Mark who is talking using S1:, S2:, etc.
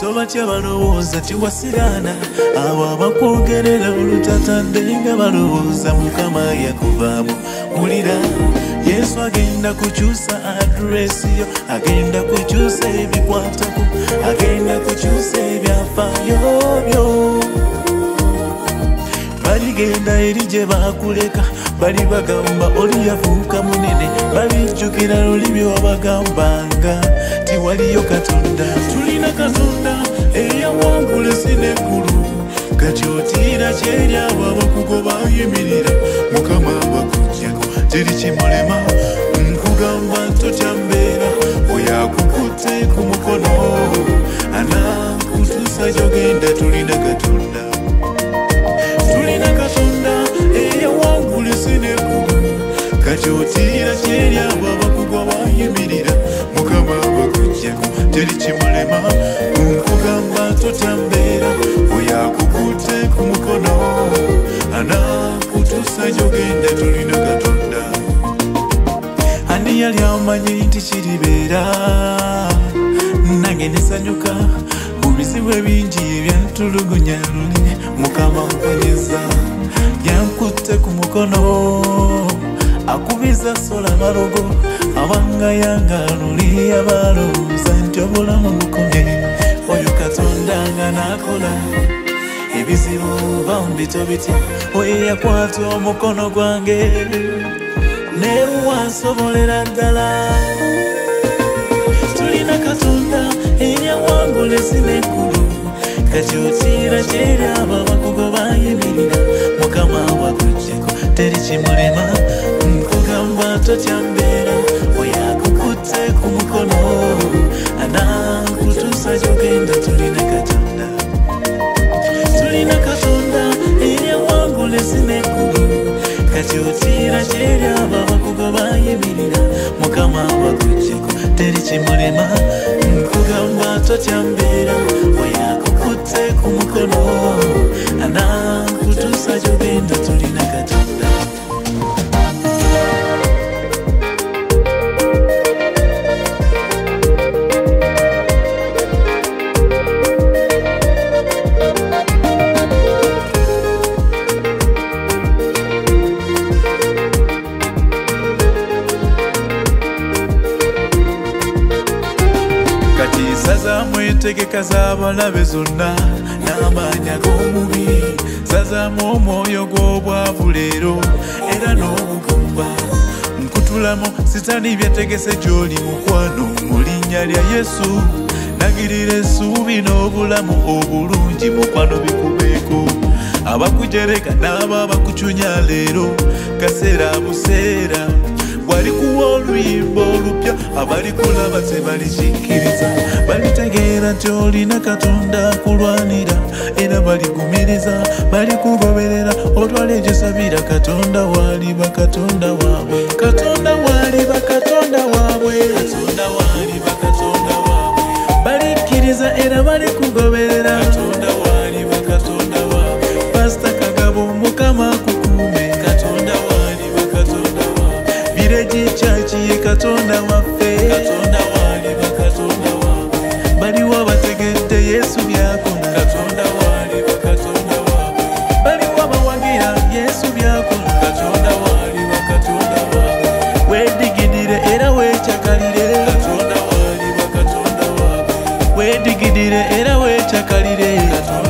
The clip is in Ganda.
S1: tobatya balowooza tiwasiraana abo abakwogerera olutatadde nga balowooza mukama yakuvaamu. Wulira yesu agenda kukyusa adresi yo agenda kukyusa ebikwatako agenda kukyusa ebyafaayo byo. Baligenda eri gye bakuleka bali bagamba oli yafuuka munene. Babijjukira luli byewabagambanga tiwaliyo katonda tulina katonda eyawangula ensi n'eggulu kati otiira kyeri abo abakugoba yimirira. Mukama abakujjako teri kimulema. Nkugamba totya mbeera oyo akukutte ku mukono. Anakutuusa gyogenda tulina katonda tulina katonda eyawangula ensi n'eggulu kati otiira kyeri abo teri kimulema nkugamba totya mbeera oyo akukutte ku mukono anakutuusa gyogenda tulina katonda. Ani yali amanyi nti kiribeera nange nesanyuka mu bizibu ebingi ebyantulugunya luli mukama mponyeza yankutte ku mukono akubiza sola balogo abanga yanga luli abalowooza nti obulamu bukomye. Oyo katonda nga nakola ebizibu bambito biti. Oyo yakwata omukono gwange newansobolera ddala. Tulina katonda eyawangula ensi n'eggulu kati otiira kyeri abo abakugoba yimirira mukama wakujjeko teri kimulema. Nkugamba totya eyawangula ensi n'eggulu kati otiira kyeri abo abakugoba yimirira mukama wakujjeko teri kimulema nkugamba totya kati sazaamu entegeka z'abalabe zonna n'amaanyi ag'omubiri sazaamu omwoyo gw'obwavu leero era n'obugumba. Nkutulamu sitani byategese gy'oli mukwano mu linnya lya yesu. Nagirira essuubi n'obulamu obulungi mukwano bikubeeko. Abakujereka n'abo abakucunya leero kaseera buseera abali kulaba tebalikikiriza balitegeera tyolina katonda kulwanira. wedigidire era wecakalire katonda